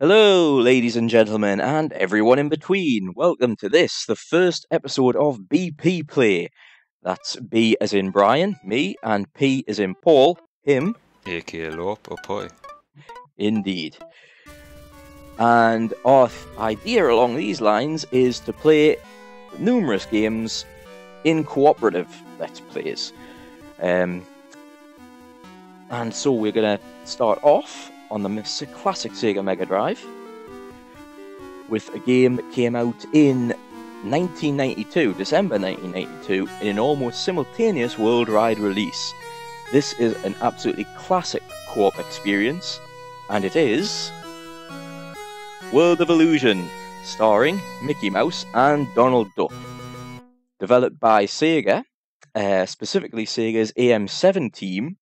Hello, ladies and gentlemen, and everyone in between. Welcome to this, the first episode of BP Play. That's B as in Brian, me, and P as in Paul, him. aka Lorp or Poi. Indeed. And our idea along these lines is to play numerous games in cooperative Let's Plays. Um, and so we're going to start off on the classic Sega Mega Drive with a game that came out in 1992, December 1992, in an almost simultaneous worldwide release. This is an absolutely classic co op experience, and it is. World of Illusion, starring Mickey Mouse and Donald Duck. Developed by Sega, uh, specifically Sega's AM7 team,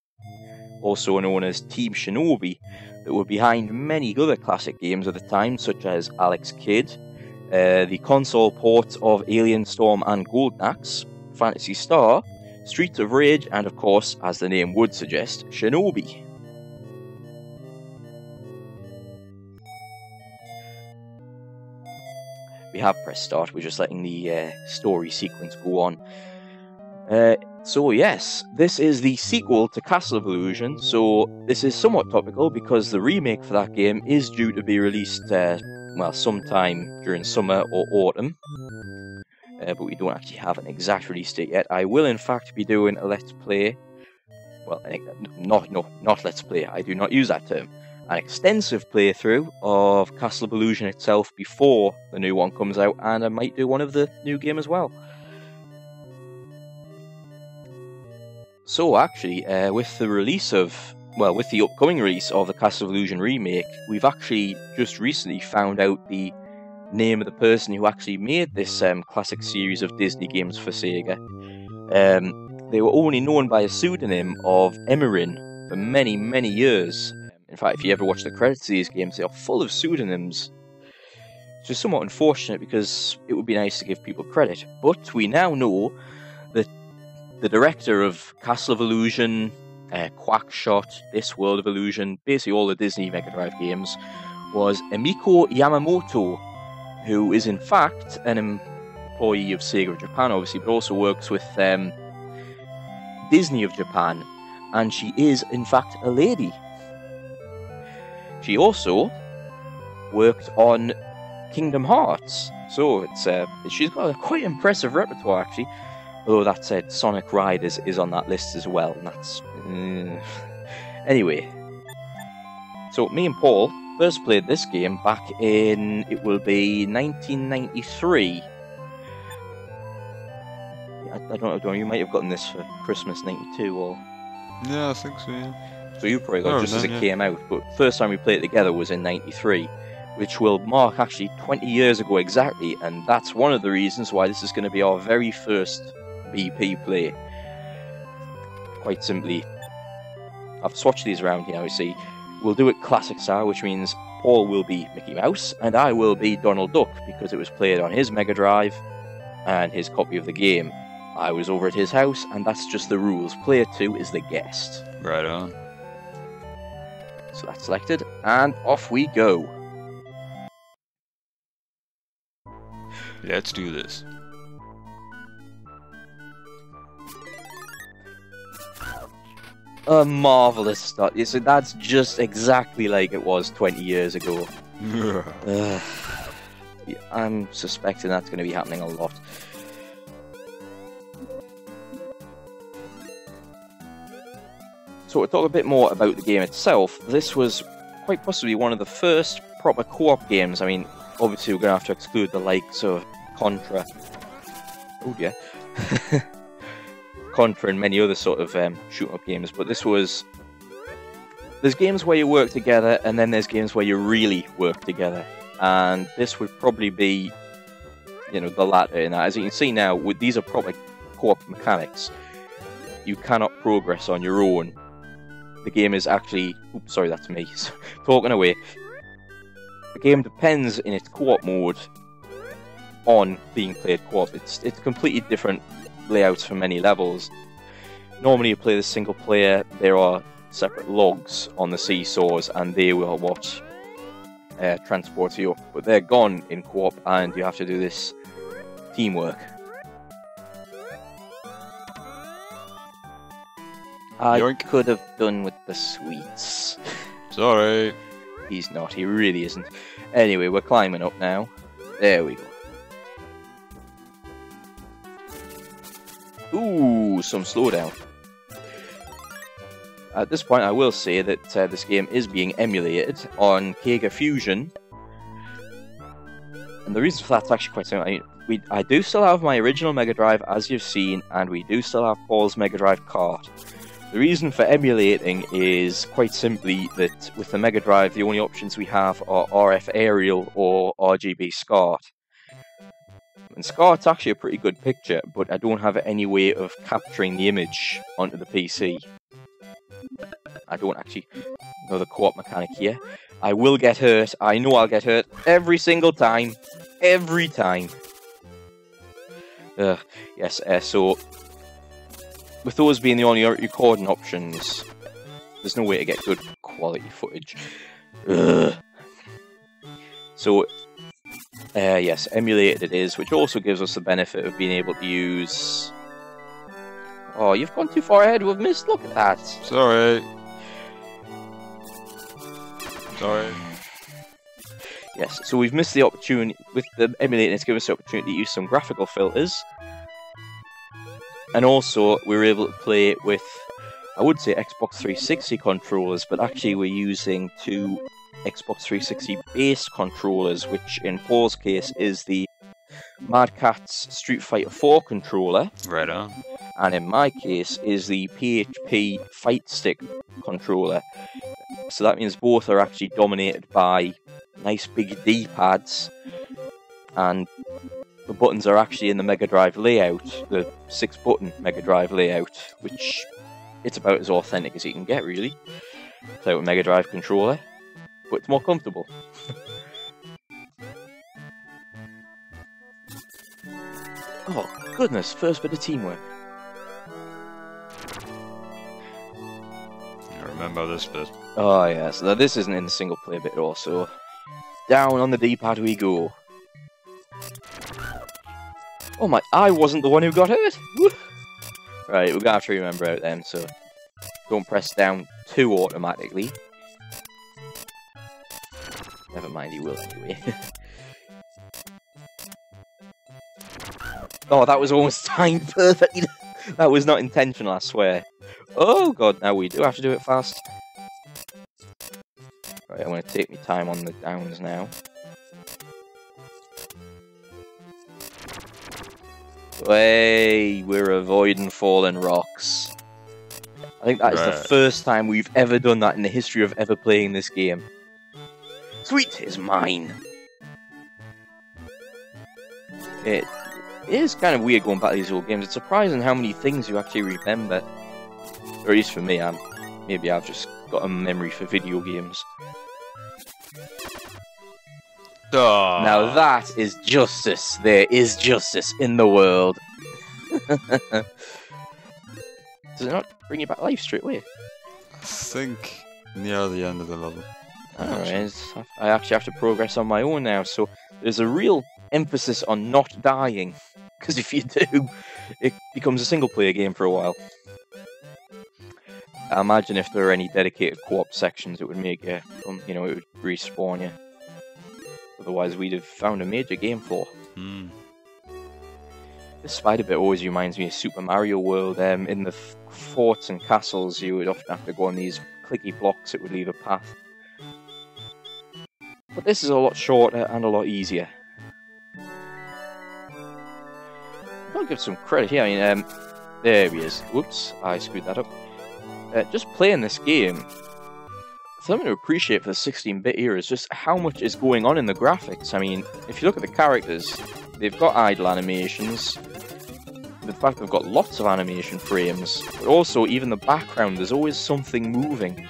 also known as Team Shinobi, that were behind many other classic games of the time, such as Alex Kidd, uh, the console ports of Alien Storm and Golden Axe, Phantasy Star, Streets of Rage, and of course, as the name would suggest, Shinobi. We have pressed start, we're just letting the uh, story sequence go on. Uh, so, yes, this is the sequel to Castle of Illusion, so this is somewhat topical because the remake for that game is due to be released, uh, well, sometime during summer or autumn. Uh, but we don't actually have an exact release date yet. I will, in fact, be doing a Let's Play. Well, not, no, not Let's Play, I do not use that term. An extensive playthrough of Castle of Illusion itself before the new one comes out, and I might do one of the new game as well. So, actually, uh, with the release of, well, with the upcoming release of the Castle of Illusion remake, we've actually just recently found out the name of the person who actually made this um, classic series of Disney games for Sega. Um, they were only known by a pseudonym of Emerin for many, many years. In fact, if you ever watch the credits of these games, they are full of pseudonyms. Which is somewhat unfortunate because it would be nice to give people credit. But we now know the director of Castle of Illusion, uh, Quackshot, This World of Illusion, basically all the Disney Mega Drive games, was Emiko Yamamoto, who is in fact an employee of Sega of Japan, obviously, but also works with um, Disney of Japan, and she is in fact a lady. She also worked on Kingdom Hearts, so it's uh, she's got a quite impressive repertoire actually. Although that said, Sonic Riders is, on that list as well, and that's. Uh... Anyway. So, me and Paul first played this game back in. It will be 1993. I, I don't know, you might have gotten this for Christmas 92 or. Yeah, I think so, yeah. So you probably got it just as then, it yeah. came out, but first time we played it together was in '93, which will mark actually 20 years ago exactly, and that's one of the reasons why this is going to be our very first BP play. Quite simply, I've swatched these around here. You see, we'll do it classic style, which means Paul will be Mickey Mouse and I will be Donald Duck because it was played on his Mega Drive and his copy of the game. I was over at his house, and that's just the rules. Player two is the guest. Right on. So that's selected, and off we go. Let's do this. A marvelous start. So that's just exactly like it was 20 years ago. I'm suspecting that's going to be happening a lot. So to talk a bit more about the game itself, this was quite possibly one of the first proper co-op games. I mean, obviously we're going to have to exclude the likes of Contra. Oh dear. Contra and many other sort of um, shoot-up games, but this was. There's games where you work together, and then there's games where you really work together, and this would probably be, you know, the latter. And as you can see now, with these are proper co-op mechanics. You cannot progress on your own. The game is actually. Oops, sorry, that's me talking away. The game depends in its co-op mode on being played co-op. It's it's completely different layouts for many levels. Normally, you play the single player. There are separate logs on the seesaws, and they will what uh, transport you up, but they're gone in co-op, and you have to do this teamwork. I Yoink. could have done with the sweets. Sorry. He's not, he really isn't. Anyway, we're climbing up now. There we go. Ooh, some slowdown. At this point, I will say that uh, this game is being emulated on Kega Fusion. And the reason for that's actually quite simple. I, we, I do still have my original Mega Drive, as you've seen, and we do still have Paul's Mega Drive cart. The reason for emulating is quite simply that with the Mega Drive, the only options we have are RF Aerial or RGB SCART. And SCART's actually a pretty good picture, but I don't have any way of capturing the image onto the PC. I don't actually know the co-op mechanic here. I will get hurt. I know I'll get hurt every single time. Every time. Ugh. Yes, uh, so with those being the only recording options, there's no way to get good quality footage. Ugh. So, uh, yes, emulated it is, which also gives us the benefit of being able to use. Oh, you've gone too far ahead. We've missed. Look at that. Sorry. Sorry. Yes, so we've missed the opportunity with the emulating. It's given us the opportunity to use some graphical filters, and also we were able to play it with, I would say Xbox 360 controllers, but actually we're using two Xbox 360 base controllers, which in Paul's case is the Mad Catz Street Fighter 4 controller, Right on. and in my case is the PDP Fight Stick controller. So that means both are actually dominated by nice big D pads, and the buttons are actually in the Mega Drive layout, the six button Mega Drive layout, which it's about as authentic as you can get, really. Without a Mega Drive controller, but it's more comfortable. oh, goodness, first bit of teamwork. I remember this bit. Oh yes, now this isn't in the single player bit also. Down on the D-pad we go. Oh my, I wasn't the one who got hurt! Woo. Right, we're gonna have to remember out then, so don't press down too automatically. Never mind, you will anyway. oh, that was almost timed perfectly. that was not intentional, I swear. Oh god, now we do have to do it fast. Right, I'm going to take my time on the downs now. Hey, we're avoiding falling rocks. I think that is the first time we've ever done that in the history of ever playing this game. Sweet is mine. It is kind of weird going back to these old games. It's surprising how many things you actually remember. Or at least for me, I'm maybe I've just got a memory for video games. Ah. Now that is justice. There is justice in the world. Does it not bring you back life straight away? I think near the end of the level. Alright, I actually have to progress on my own now, so there's a real emphasis on not dying. Because if you do, it becomes a single player game for a while. I imagine if there were any dedicated co-op sections, it would make you, um, you know, it would respawn you. Otherwise, we'd have found a major game flaw. Hmm. The spider bit always reminds me of Super Mario World. Um, in the forts and castles, you would often have to go on these clicky blocks that would leave a path. But this is a lot shorter and a lot easier. I'll give some credit here. I mean, um, there he is. Whoops, I screwed that up. Uh, just playing this game, something to appreciate for the 16-bit era is just how much is going on in the graphics. I mean, if you look at the characters, they've got idle animations. The fact they've got lots of animation frames, but also even the background, there's always something moving.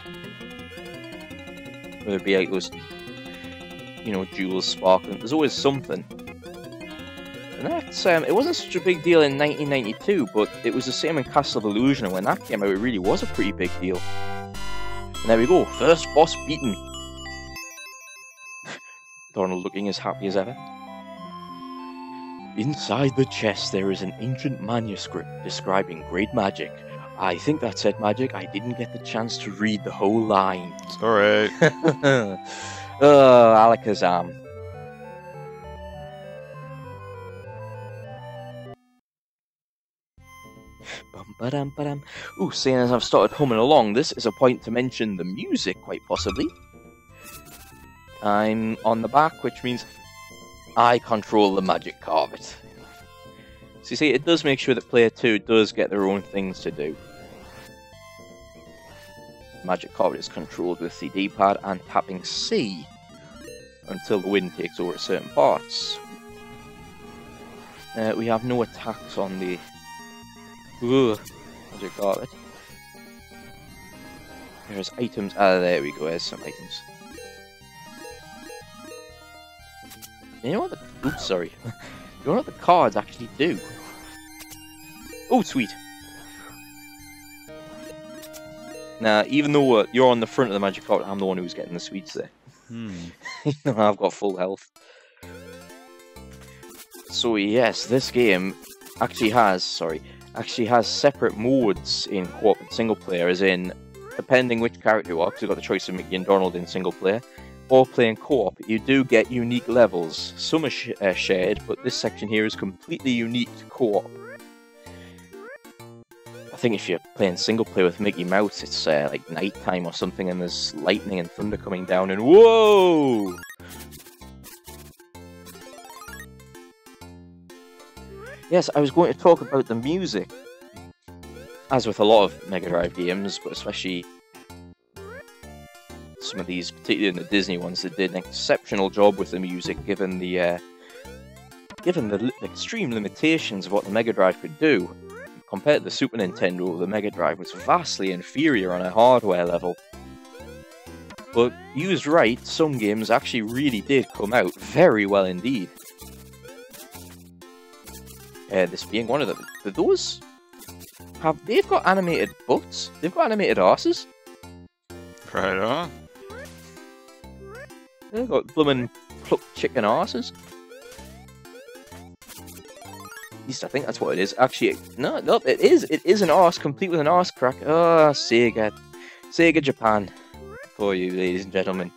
Whether it be like those, you know, jewels sparkling, there's always something. And that's, um, it wasn't such a big deal in 1992, but it was the same in Castle of Illusion, and when that came out, it really was a pretty big deal. And there we go, first boss beaten. Donald looking as happy as ever. Inside the chest, there is an ancient manuscript describing great magic. I think that said magic. I didn't get the chance to read the whole line. It's alright. oh, Alakazam. Bum ba-dum. Ooh, seeing as I've started humming along, this is a point to mention the music, quite possibly. I'm on the back, which means I control the magic carpet. So you see, it does make sure that player 2 does get their own things to do. Magic carpet is controlled with the D-pad and tapping C until the wind takes over certain parts. Uh, we have no attacks on the Ooh, magic carpet. There's items. Ah, there we go. There's some items. You know what the... Oops, sorry. you know what the cards actually do? Oh, sweet. Now, even though uh, you're on the front of the magic carpet, I'm the one who's getting the sweets there. Hmm. I've got full health. So yes, this game actually has, sorry, actually has separate modes in co-op and single player, as in, depending which character you are, because you've got the choice of Mickey and Donald in single player, or playing co-op, you do get unique levels. Some are sh uh, shared, but this section here is completely unique to co-op. I think if you're playing single player with Mickey Mouse, it's uh, like nighttime or something, and there's lightning and thunder coming down, and whoa! Yes, I was going to talk about the music. As with a lot of Mega Drive games, but especially some of these, particularly in the Disney ones, they did an exceptional job with the music, given the uh, given the li extreme limitations of what the Mega Drive could do. Compared to the Super Nintendo, the Mega Drive was vastly inferior on a hardware level. But used right, some games actually really did come out very well indeed. Uh, this being one of them. Do those have they've got animated butts? They've got animated asses. Right on. They've got bloomin' plucked chicken asses. Least I think that's what it is. Actually, no, no, it is. It is an arse, complete with an arse crack. Oh, Sega, Sega Japan, for you, ladies and gentlemen.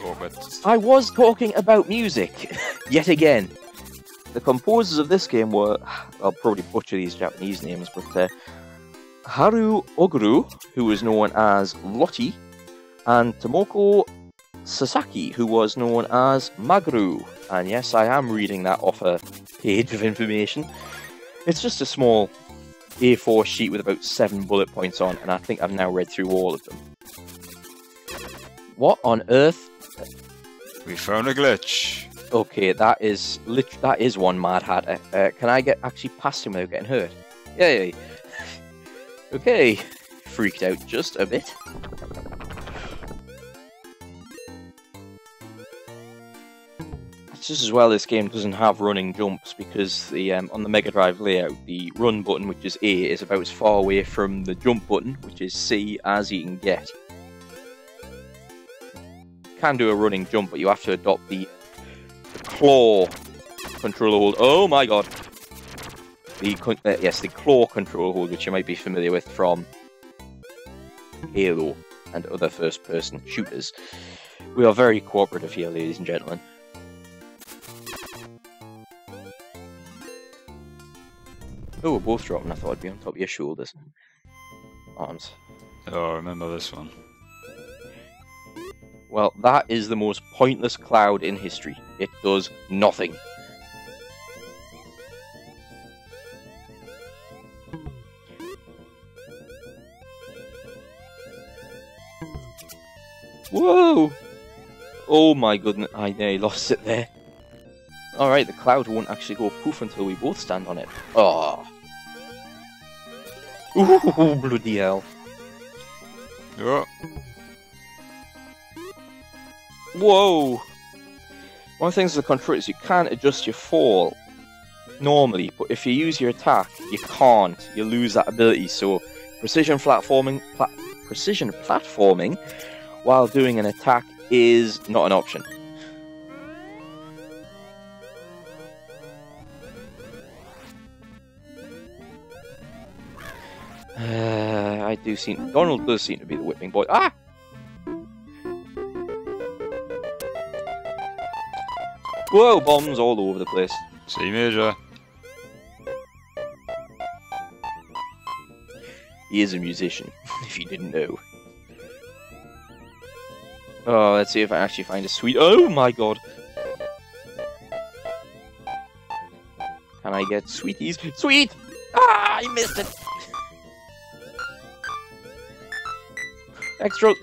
Oh, but I was talking about music, yet again. The composers of this game were, I'll probably butcher these Japanese names, but uh, Haru Oguru, who was known as Lottie, and Tomoko Sasaki, who was known as Magru. And yes, I am reading that off a page of information. It's just a small A4 sheet with about seven bullet points on, and I think I've now read through all of them. What on earth we found a glitch. Okay, that is lit- that is one Mad Hatter. Uh, can I get actually past him without getting hurt? Yay! okay, freaked out just a bit. Just as well, this game doesn't have running jumps because the um, on the Mega Drive layout, the run button, which is A, is about as far away from the jump button, which is C, as you can get You can do a running jump, but you have to adopt the, the claw controller hold. Oh my god! The uh, yes, the claw controller hold, which you might be familiar with from Halo and other first-person shooters. We are very cooperative here, ladies and gentlemen. Oh, we're both dropping. I thought I'd be on top of your shoulders. Arms. Oh, I remember this one. Well, that is the most pointless cloud in history. It does nothing. Whoa! Oh my goodness, I nearly lost it there. Alright, the cloud won't actually go poof until we both stand on it. Oh. Ooh, bloody hell. Oh, Whoa! One of the things with the control is you can't adjust your fall normally, but if you use your attack, you can't. You lose that ability. So, precision platforming, pla precision platforming while doing an attack is not an option. Uh, I do seem Donald does seem to be the whipping boy. Ah! Whoa, bombs all over the place. C major. He is a musician, if you didn't know. Oh, let's see if I actually find a sweet. Oh my god! Can I get sweeties? Sweet! Ah, I missed it! Extra.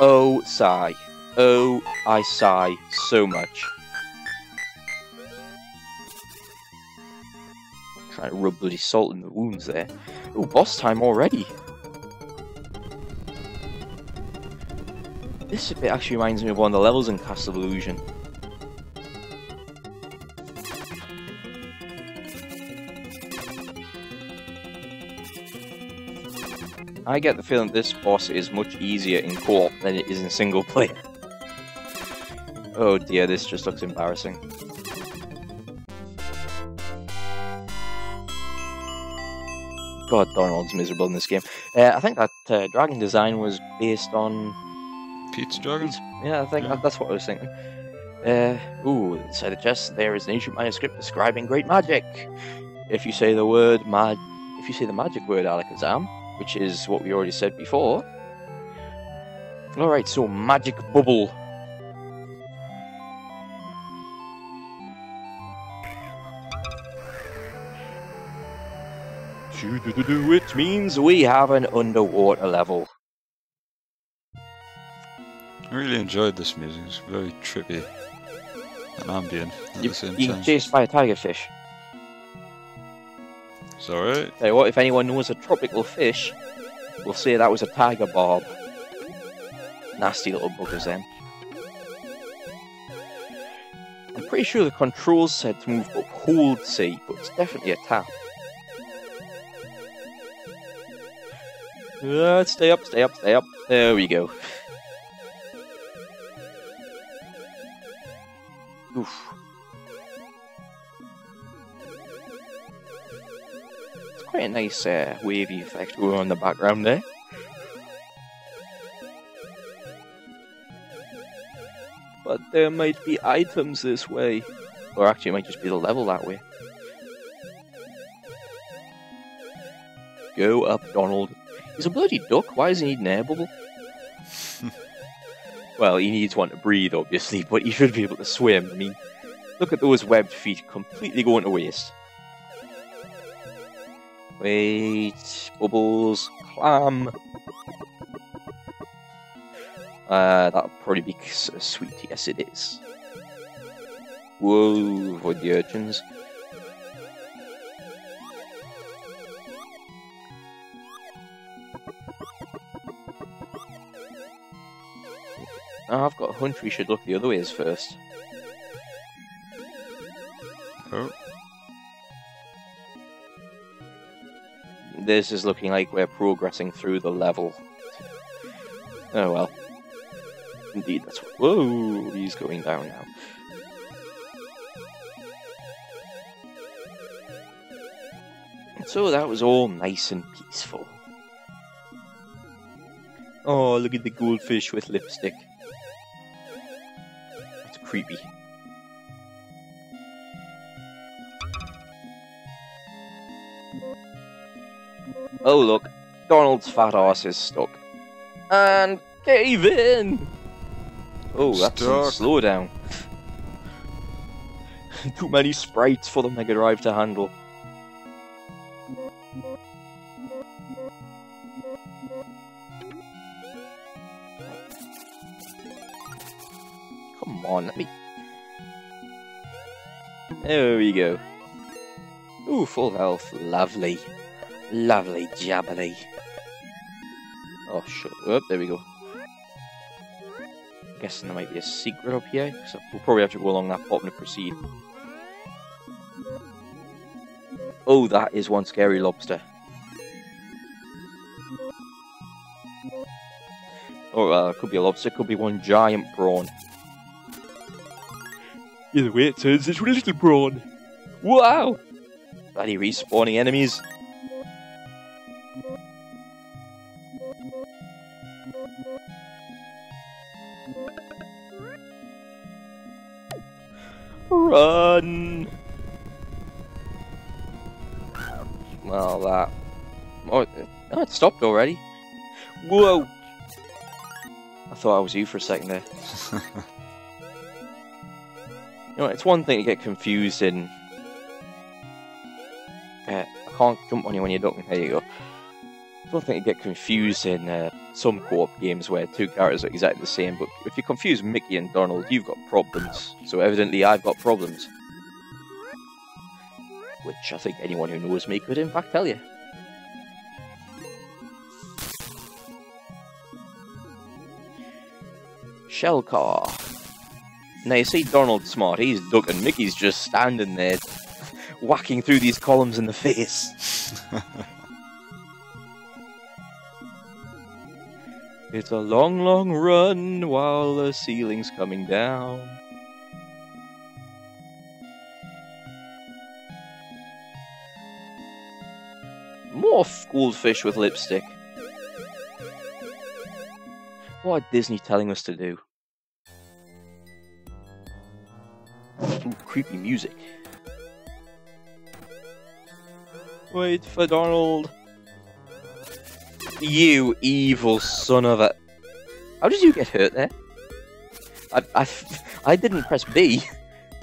Oh, sigh. Oh, I sigh so much. Trying to rub bloody salt in the wounds there. Oh, boss time already. This bit actually reminds me of one of the levels in Castle Illusion. I get the feeling this boss is much easier in co-op than it is in single player. Oh dear, this just looks embarrassing. God, Donald's miserable in this game. Uh, I think that uh, dragon design was based on... Pete's Dragon? Yeah, I think Yeah. that, that's what I was thinking. Uh, ooh, inside the chest there is an ancient manuscript describing great magic. If you say the word mag... If you say the magic word Alakazam, which is what we already said before... Alright, so magic bubble. Which means we have an underwater level. I really enjoyed this music. It's very trippy and ambient You, you chased by a tigerfish. It's alright. Tell what, if anyone knows a tropical fish, we'll say that was a tiger barb. Nasty little buggers, then. I'm pretty sure the controls said to move up hold C, but it's definitely a tap. Uh, stay up, stay up, stay up. There we go. Oof. Quite a nice uh, wavy effect going on in the background there. But there might be items this way. Or actually, it might just be the level that way. Go up, Donald. He's a bloody duck. Why does he need an air bubble? well, he needs one to breathe, obviously, but he should be able to swim. I mean, look at those webbed feet completely going to waste. Wait, bubbles, clam. Uh, that'll probably be sweet. Yes, it is. Whoa, avoid the urchins. I've got a hunch we should look the other ways first. This is looking like we're progressing through the level. Oh well. Indeed, that's. Whoa, he's going down now. So that was all nice and peaceful. Oh, look at the goldfish with lipstick. That's creepy. Oh look, Donald's fat ass is stuck. And cave in! Oh, that's some slowdown. Too many sprites for the Mega Drive to handle. Come on, let me. There we go. Ooh, full health. Lovely. Lovely jabbly. Oh, shut up. There we go. Guessing there might be a secret up here, so we'll probably have to go along that bottom to proceed. Oh, that is one scary lobster. Or uh, it could be a lobster, it could be one giant prawn. Either way, it turns into a little prawn. Wow! Bloody respawning enemies. Stopped already. Whoa! I thought I was you for a second there. you know, it's one thing to get confused in. Uh, I can't jump on you when you're ducking. There you go. It's one thing to get confused in uh, some co-op games where two characters are exactly the same, but if you confuse Mickey and Donald, you've got problems. So evidently, I've got problems. Which I think anyone who knows me could in fact tell you. Shell car. Now you see Donald smart, he's ducking, Mickey's just standing there whacking through these columns in the face. it's a long, long run while the ceiling's coming down. More goldfish with lipstick. What are Disney telling us to do? Creepy music. Wait for Donald. You evil son of a... How did you get hurt there? I, I, I didn't press B.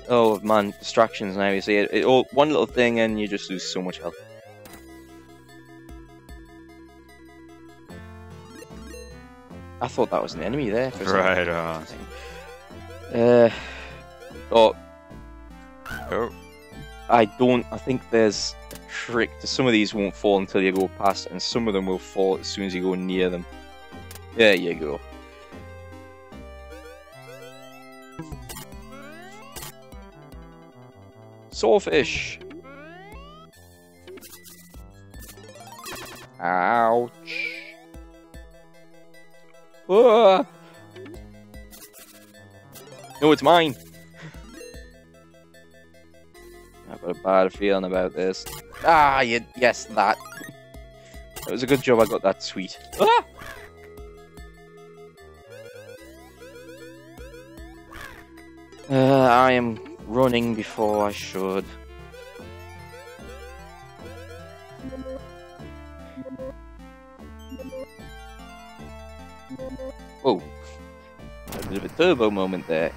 Oh man, distractions now, you see it, it all, one little thing and you just lose so much health. I thought that was an enemy there. For right on. Uh, oh, Oh, I don't. I think there's a trick. To, some of these won't fall until you go past, and some of them will fall as soon as you go near them. There you go. Sawfish. Ouch. Ah. No, it's mine. I've got a bad feeling about this. Ah, you, yes, that. It was a good job I got that sweet. Ah! Uh, I am running before I should. Oh, a bit of a turbo moment there.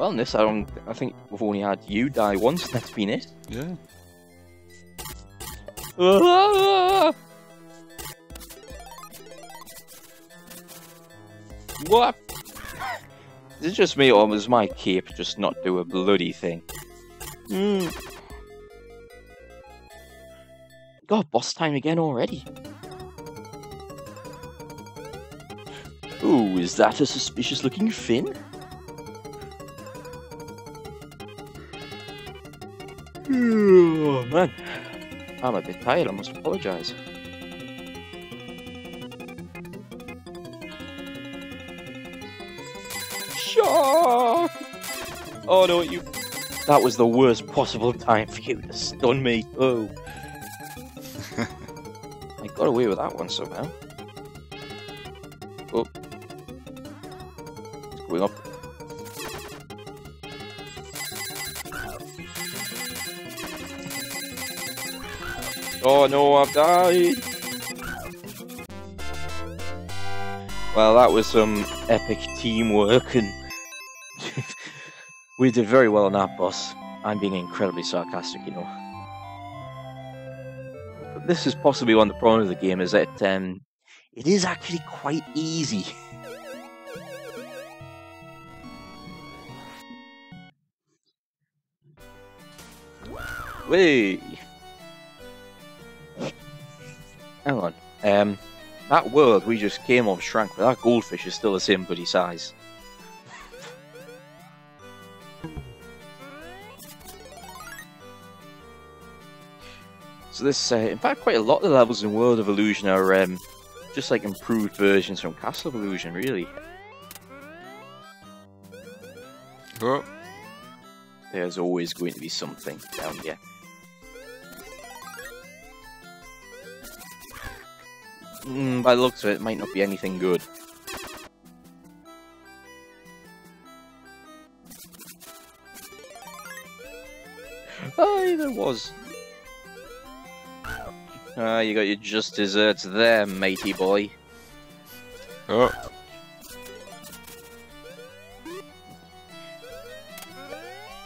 Well in this. I don't. I think we've only had you die once. That's been it. yeah. Ah! What? Is it just me, or was my cape just not do a bloody thing? Hmm. God, boss time again already. Ooh, is that a suspicious looking fin? Oh, man. I'm a bit tired, I must apologize. Shark! Oh no, you. That was the worst possible time for you to stun me. Oh. I got away with that one somehow. Oh no, I've died! Well, that was some epic teamwork, and we did very well on that boss. I'm being incredibly sarcastic, you know. But this is possibly one of the problems of the game, is that um, it is actually quite easy. Wait. Hang on. Um, that world we just came off shrank, but that goldfish is still the same bloody size. So this, uh, in fact, quite a lot of the levels in World of Illusion are um, just like improved versions from Castle of Illusion, really. Oh, There's always going to be something down here. Mm, by the looks of it, it might not be anything good. Oh, there was. Ah, you got your just desserts there, matey boy. oh,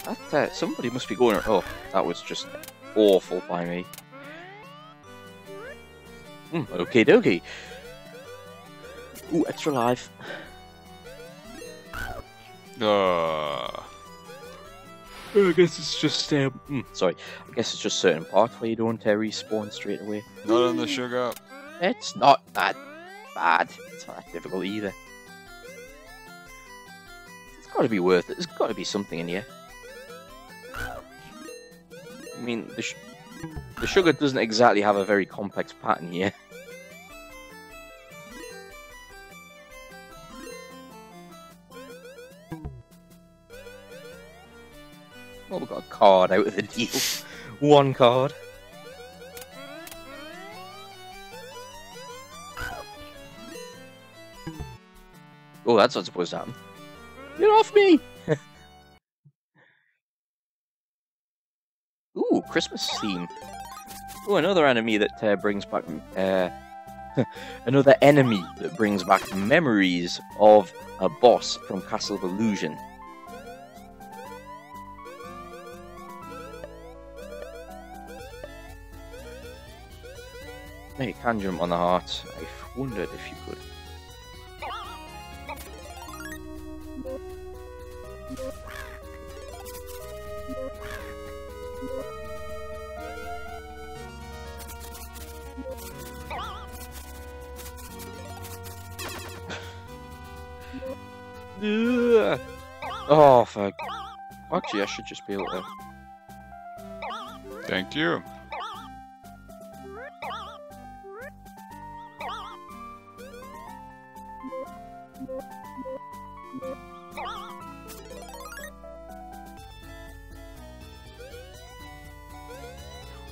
That, uh, somebody must be going. Oh, that was just awful by me. Hmm, okay, dokie. Ooh, extra life. ah. I guess it's just um. hmm, sorry, I guess it's just certain parts where you don't uh, respawn straight away. Not on the sugar. It's not that bad. It's not that difficult either. It's got to be worth it. There's got to be something in here. I mean, the sh the sugar doesn't exactly have a very complex pattern here. Well, we got a card out of the deal. One card. Oh, that's not supposed to happen. Get off me! Ooh, Christmas theme. Ooh, another enemy that uh, brings back uh, another enemy that brings back memories of a boss from Castle of Illusion. You can on the heart. I wondered if you could. Oh, fuck. Actually, I should just be able to. Thank you.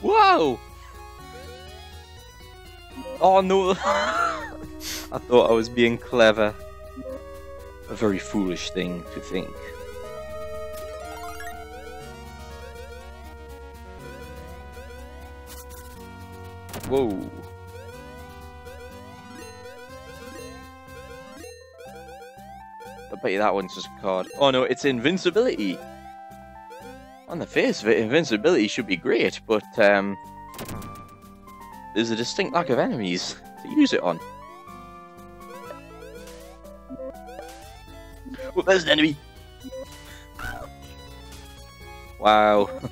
Whoa! Oh no! I thought I was being clever. A very foolish thing to think. Whoa. I bet you that one's just a card. Oh no, it's invincibility! On the face of it, invincibility should be great, but um, there's a distinct lack of enemies to use it on. Oh, there's an enemy! Wow.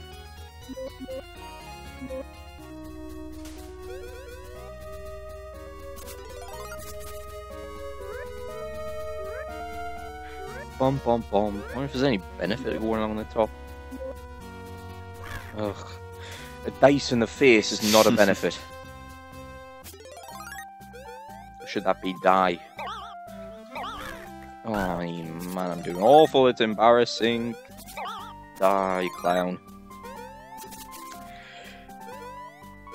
Bum bum bum. I wonder if there's any benefit of going along the top. Ugh. A dice in the face is not a benefit. Should that be die? Oh, man, I'm doing awful. It's embarrassing. Die, clown.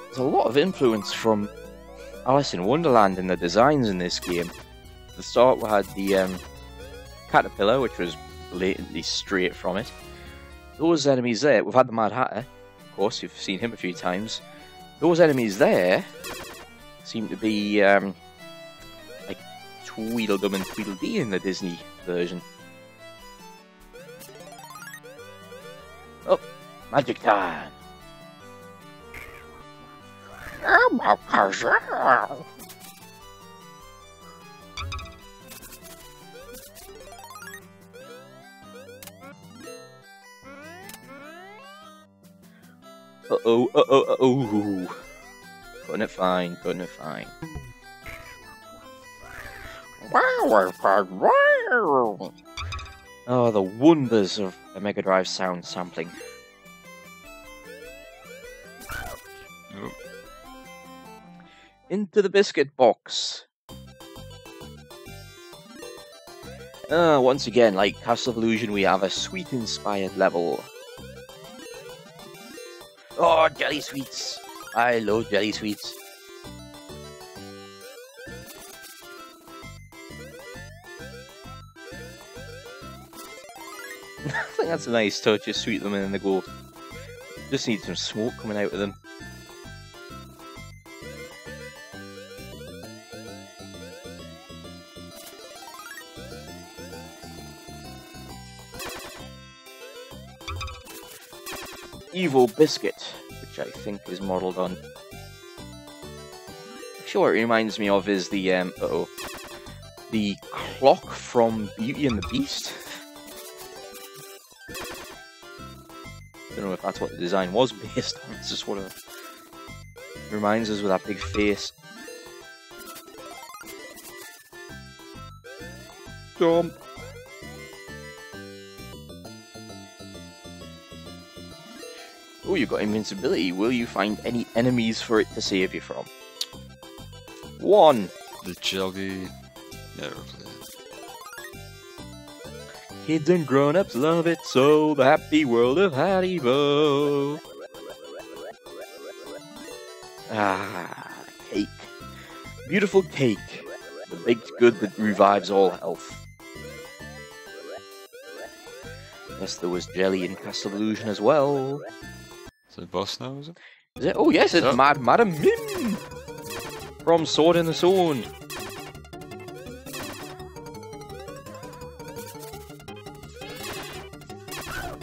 There's a lot of influence from Alice in Wonderland in the designs in this game. At the start, we had the um, caterpillar, which was blatantly straight from it. Those enemies there, we've had the Mad Hatter, of course, you've seen him a few times. Those enemies there seem to be um, like Tweedledum and Tweedledee in the Disney version. Oh, magic time! Oh, uh oh, uh oh. uh-oh, fine, putting it fine. Wow, wow Oh, the wonders of the Mega Drive sound sampling. Into the biscuit box. Uh, once again, like Castle of Illusion, we have a sweet-inspired level. Oh, jelly sweets! I love jelly sweets. I think that's a nice touch, just sweet them in and they go. Just need some smoke coming out of them. Evil Biscuit, which I think is modelled on. Actually, what it reminds me of is the um, uh oh, the clock from Beauty and the Beast. I don't know if that's what the design was based on. It's just what it reminds us with that big face. Dump. Oh, you've got invincibility. Will you find any enemies for it to save you from? One. The jelly. Never played. Kids and grown-ups love it so. The happy world of Haribo. Ah, cake. Beautiful cake. The baked good that revives all health. Yes, there was jelly in Castle Illusion as well. Is it boss now, is it? Is it? Oh yes, it's Yep. Mad Madam Mim from Sword in the Stone.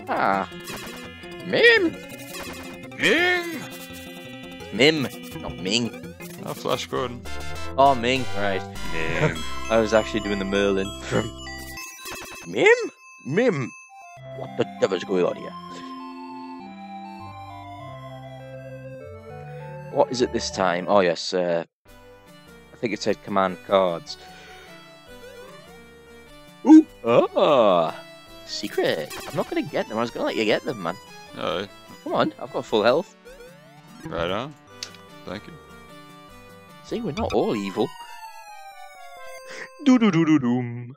Ah, Mim, Ming! Mim, not Ming. Ah, Flash Gordon. Oh, Ming. Right, Ming. I was actually doing the Merlin from Mim. Mim, what the devil's going on here? What is it this time? Oh yes, uh, I think it said command cards. Ooh, ah, secret. I'm not gonna get them. I was gonna let you get them, man. Alright, Come on, I've got full health. right on. Thank you. See, we're not all evil. Do do do do doom.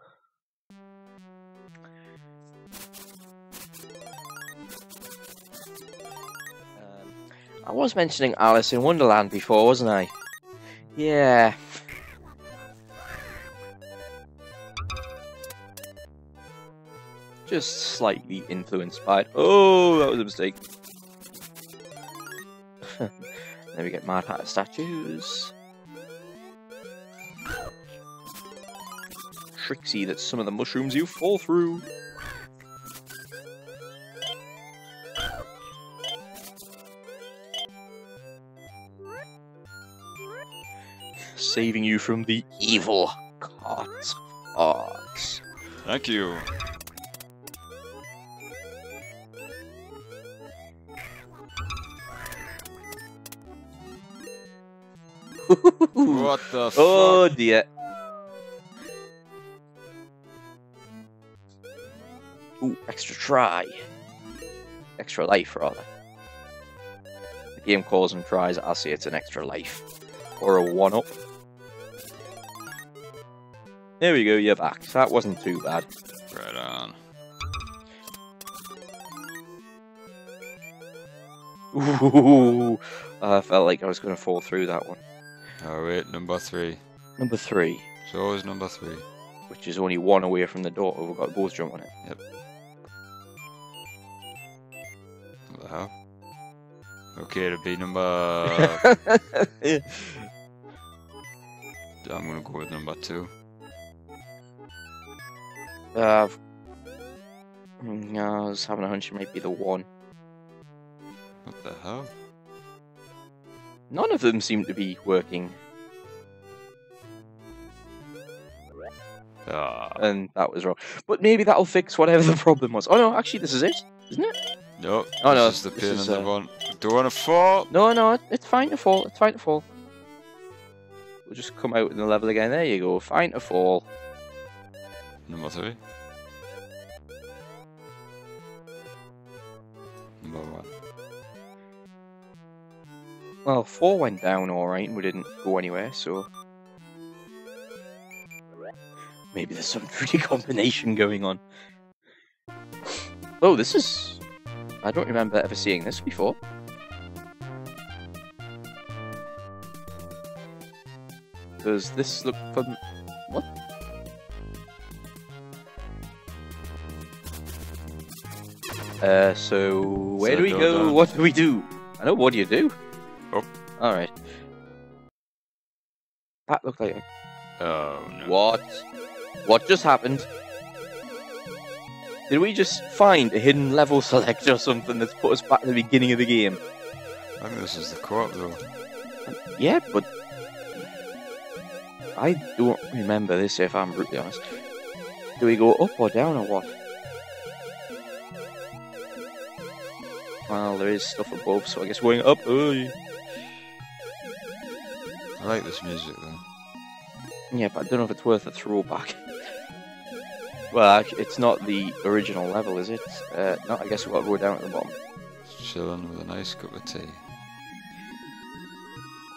I was mentioning Alice in Wonderland before, wasn't I? Yeah. Just slightly influenced by it. Oh, that was a mistake. then we get Mad Hatter statues. Trixie, that some of the mushrooms you fall through. Saving you from the evil cards of hearts. Thank you. What the Oh dear. Ooh, extra try. Extra life, rather. The game calls and tries, I'll say it's an extra life. Or a one up. There we go, you're back. That wasn't too bad. Right on. Ooh, I felt like I was going to fall through that one. Oh, Alright, number three. Number three, So is number three. which is only one away from the door. Oh, we've got a ghost jump on it. What the hell? Okay, to be number. I'm gonna go with number two. Uh, mm, I was having a hunch it might be the one. What the hell? None of them seem to be working, Ah, and that was wrong. But maybe that'll fix whatever the problem was. Oh no, actually, this is it, isn't it? no. Oh, no, This is the pin is, in the uh, one. Do you want to fall? No, no, it's fine to fall. It's fine to fall. We'll just come out in the level again. There you go. Fine to fall. Number three. Number one. Well, four went down alright and we didn't go anywhere, so... Maybe there's some tricky combination going on. Oh, this is... I don't remember ever seeing this before. Does this look fun? What? Uh, so where So do we go down. What do we do? I know. What do you do? Oh. All right. That looked like a Oh no. what? What just happened? Did we just find a hidden level select or something that's put us back to the beginning of the game? I think this is the co-op though. Yeah, but I don't remember this if I'm brutally honest. Do we go up or down or what? Well, there is stuff above, so I guess we're going up. Oh. I like this music though. Yeah, but I don't know if it's worth a throwback. well, it's not the original level, is it? Uh, no, I guess we've got to go down at the bottom. Chilling with a nice cup of tea.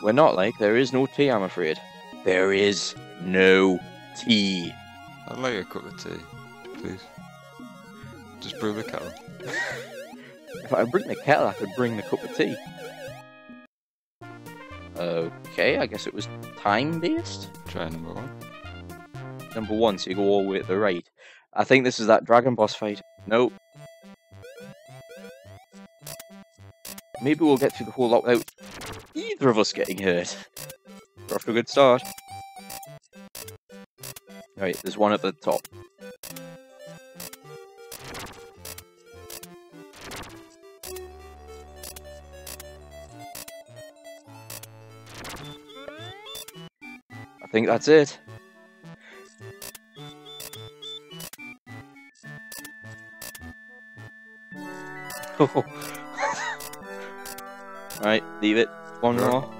We're not like, there is no tea, I'm afraid. There is no tea. I'd like a cup of tea, please. Just brew the kettle. If I bring the kettle, I could bring the cup of tea. Okay, I guess it was time based. Try number one. Number one, so you go all the way to the right. I think this is that dragon boss fight. Nope. Maybe we'll get through the whole lot without either of us getting hurt. We're off to a good start. Right, there's one at the top. Think that's it. right, leave it. One Right. more.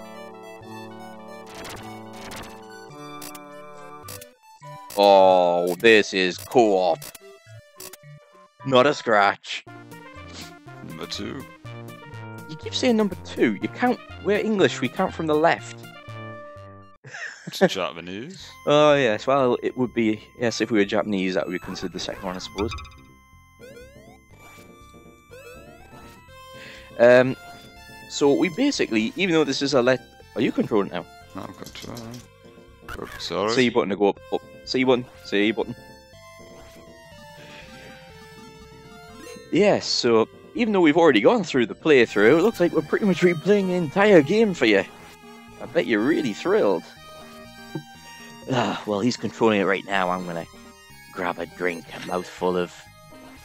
Oh, this is co-op. Not a scratch. Number two. You keep saying number two. You count. We're English. We count from the left. It's Japanese. Oh yes. Well, it would be yes. If we were Japanese, that would be considered the second one, I suppose. Um. So we basically, even though this is a let, are you controlling now? No, I'm controlling. Sorry. C button to go up. Up. C button. C button. Yes. So even though we've already gone through the playthrough, it looks like we're pretty much replaying the entire game for you. I bet you're really thrilled. Ah, well, he's controlling it right now. I'm gonna grab a drink, a mouthful of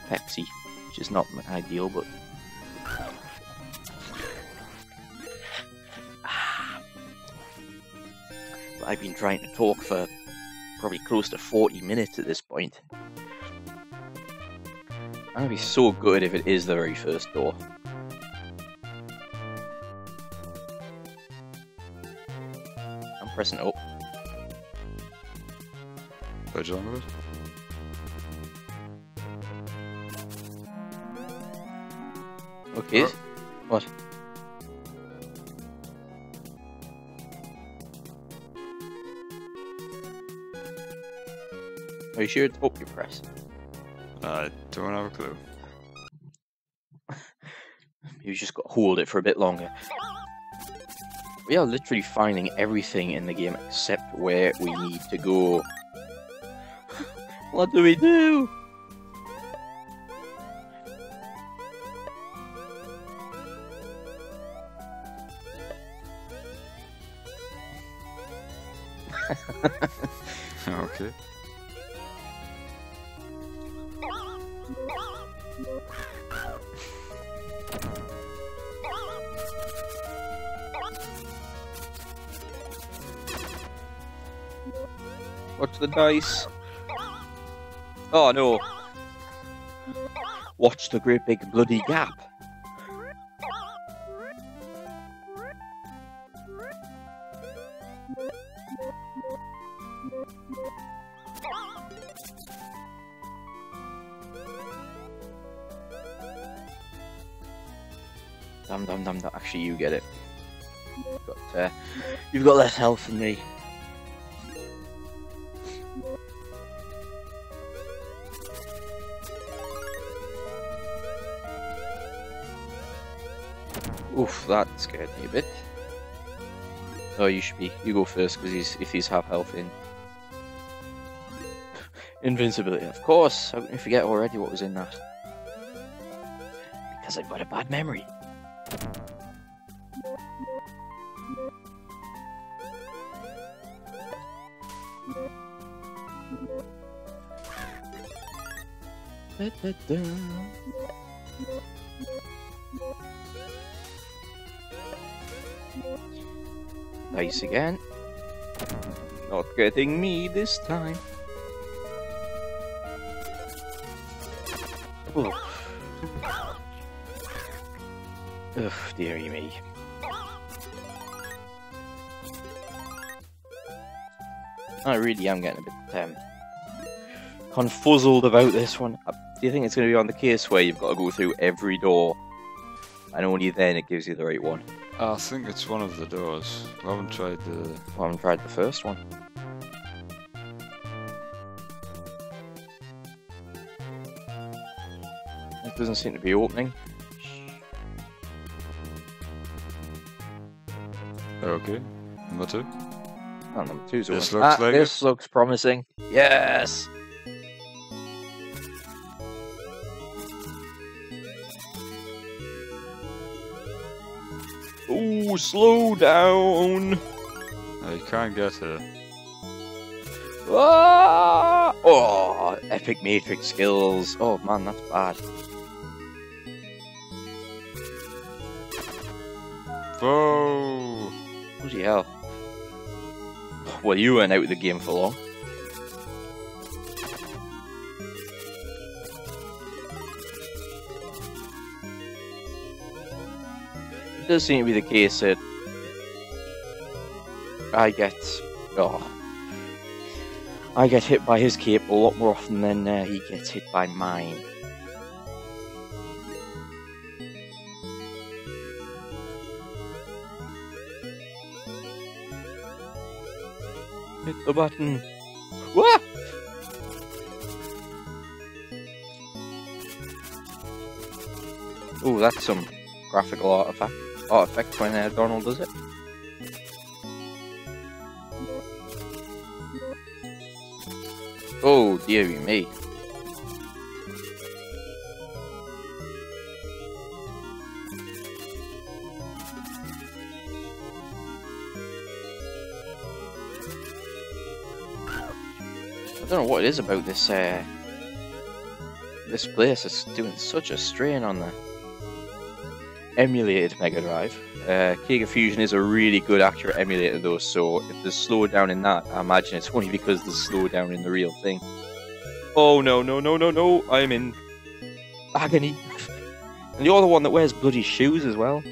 Pepsi, which is not ideal, but. Ah. I've been trying to talk for probably close to 40 minutes at this point. I'm gonna be so good if it is the very first door. I'm pressing up. Onward. Okay. What? Are you sure it's up you press? I don't have a clue. You just got to hold it for a bit longer. We are literally finding everything in the game except where we need to go. What do we do? okay. Watch the dice. Oh no. Watch the great big bloody gap. Damn, damn, damn. Actually, you get it. You've got, uh, you've got less health than me. Oof, that scared me a bit. Oh, you should be. You go first, because he's if he's half health in. Invincibility, of course. How can you forget already what was in that? Because I've got a bad memory. Da, da, da. Again. Not getting me this time. Ugh, dearie me. I really am getting a bit um, confuzzled about this one. Uh, Do you think it's going to be on the case where you've got to go through every door and only then it gives you the right one? I think it's one of the doors. I haven't tried the. I haven't tried the first one. It doesn't seem to be opening. Okay. Number two. Oh, number two's This open. looks ah, like this looks promising. Yes! Slow down! I can't get her. Ah! Oh, epic matrix skills. Oh man, that's bad. Whoa! Bloody hell. Well, you weren't out of the game for long. Does seem to be the case that I get, oh, I get hit by his cape a lot more often than uh, he gets hit by mine. Hit the button. Wah! Ooh, that's some graphical artifact artifact when uh, Donald does it. Oh, dearie me. I don't know what it is about this uh, this place. It's doing such a strain on the emulated Mega Drive. Uh, Kega Fusion is a really good accurate emulator though, so if there's slowdown in that, I imagine it's only because there's slowdown in the real thing. Oh no, no, no, no, no, I'm in agony. And you're the one that wears bloody shoes as well.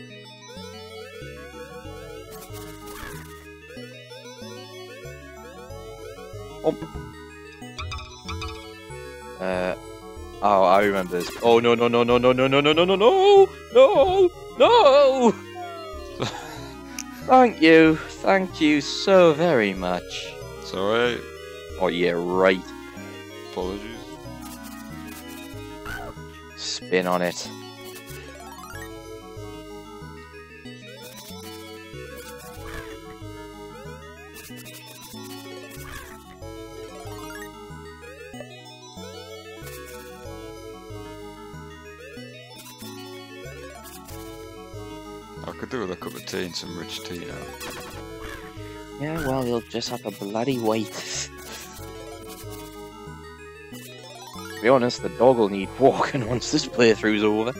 Oh. Uh, oh, I remember this. Oh no no no no no no no no no no no no no! Thank you, thank you so very much. It's alright. Oh yeah, right. Apologies. Spin on it. Tea and some rich tea now. Yeah, well, you'll just have to bloody wait. to be honest, the dog will need walking once this playthrough's over.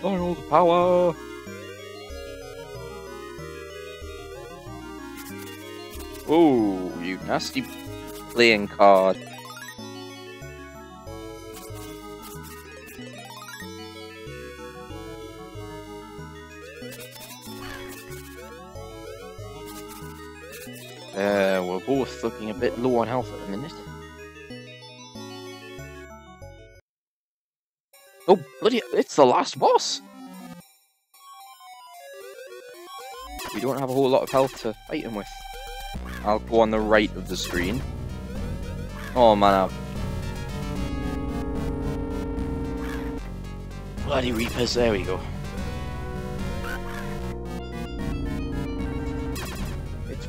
Donald Power! Oh, you nasty playing card. We're both looking a bit low on health at the minute. Oh, bloody! It's the last boss. We don't have a whole lot of health to fight him with. I'll go on the right of the screen. Oh man, I've... Bloody Reapers, there we go.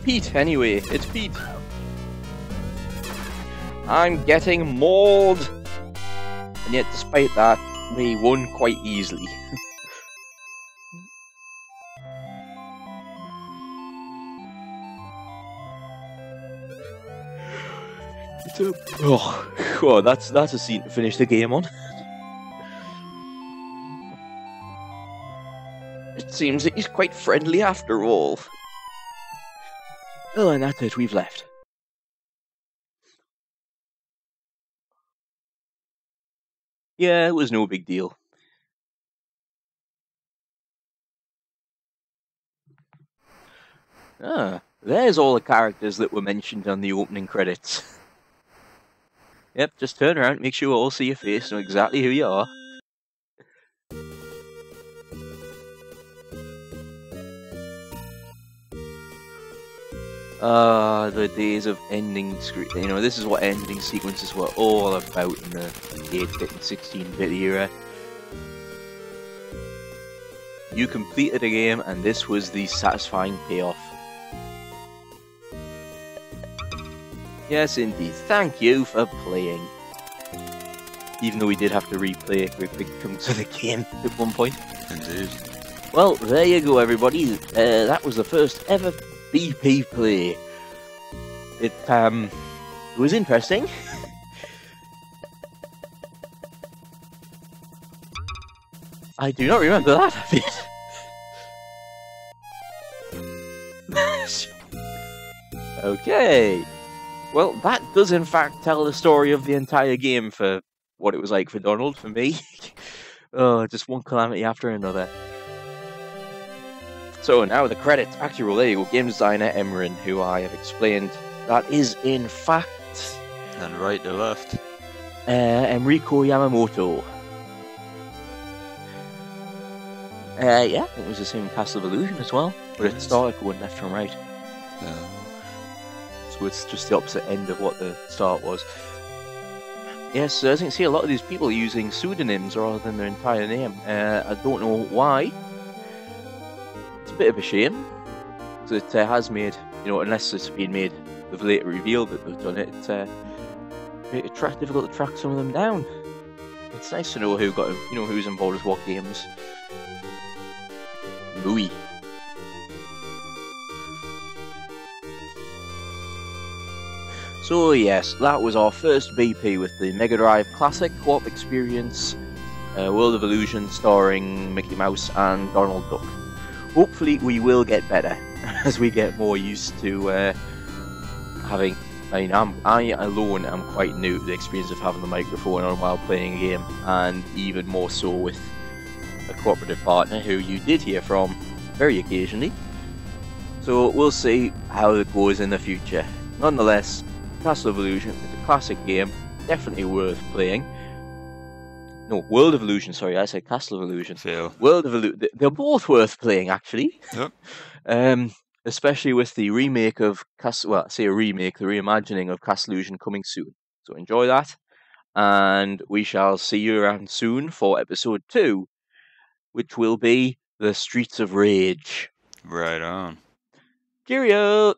Pete, anyway, it's Pete. I'm getting mauled! And yet, despite that, we won quite easily. oh, oh, that's that's a scene to finish the game on. It seems that he's quite friendly after all. Oh, and that's it, we've left. Yeah, it was no big deal. Ah, there's all the characters that were mentioned on the opening credits. yep, just turn around, make sure we all see your face, know exactly who you are. Ah, uh, the days of ending screen. You know, this is what ending sequences were all about in the 8-bit and 16-bit era. You completed a game, and this was the satisfying payoff. Yes, indeed. Thank you for playing. Even though we did have to replay chunks of the game at one point. Indeed. Well, there you go, everybody. Uh, that was the first ever BP play. It um, it was interesting. I do not remember that bit. okay. Well, that does in fact tell the story of the entire game for what it was like for Donald, for me. oh, just one calamity after another. So now the credits. Actually, well, there you go. Game designer Emran, who I have explained, that is in fact. And right to left. Uh, Emiko Yamamoto. Uh, yeah, it was the same Castle of Illusion as well, but it started going left from right. Yeah. So it's just the opposite end of what the start was. Yes, as you can see, a lot of these people using pseudonyms rather than their entire name. Uh, I don't know why a bit of a shame. So it uh, has made, you know, unless it's been made, they've later revealed that they've done it, it's uh, track, difficult to track some of them down. It's nice to know who got, you know, who's involved with what games. Louis. So yes, that was our first BP with the Mega Drive Classic Co-op experience, uh, World of Illusion starring Mickey Mouse and Donald Duck hopefully we will get better as we get more used to uh, having. I mean, I'm, I alone am quite new to the experience of having the microphone on while playing a game, and even more so with a cooperative partner who you did hear from very occasionally. So we'll see how it goes in the future. Nonetheless, Castle of Illusion is a classic game, definitely worth playing. No, World of Illusion. Sorry, I said Castle of Illusion. Fail. World of Illusion. They're both worth playing, actually. Yep. um, especially with the remake of Castle. Well, I say a remake, the reimagining of Castle Illusion coming soon. So enjoy that, and we shall see you around soon for episode two, which will be the Streets of Rage. Right on. Cheerio.